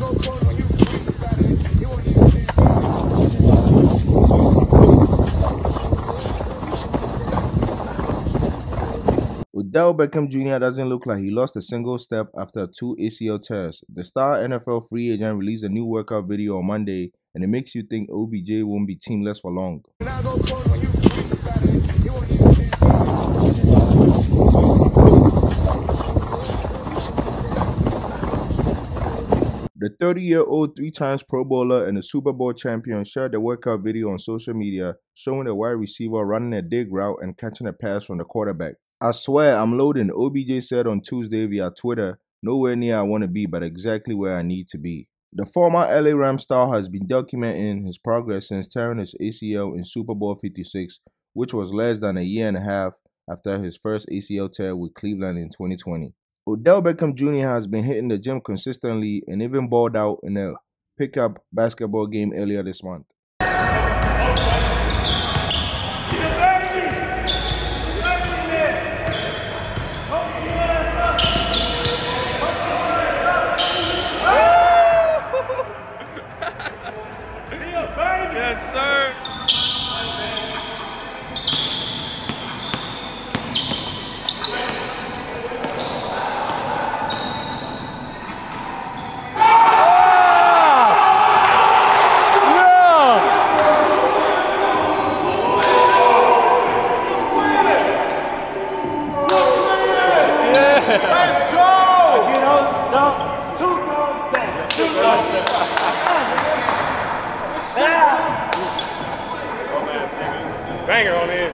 Odell Beckham Jr. doesn't look like he lost a single step after two ACL tears. The star NFL free agent released a new workout video on Monday, and it makes you think OBJ won't be teamless for long. The 30 year old three times Pro Bowler and a Super Bowl champion shared the workout video on social media showing the wide receiver running a dig route and catching a pass from the quarterback. I swear I'm loading, OBJ said on Tuesday via Twitter, nowhere near I want to be, but exactly where I need to be. The former LA Rams star has been documenting his progress since tearing his ACL in Super Bowl 56, which was less than a year and a half after his first ACL tear with Cleveland in 2020. Odell Beckham Jr. has been hitting the gym consistently and even balled out in a pickup basketball game earlier this month. Yes, sir. Let's go! You know, no, two goals, down. Two goals. down. on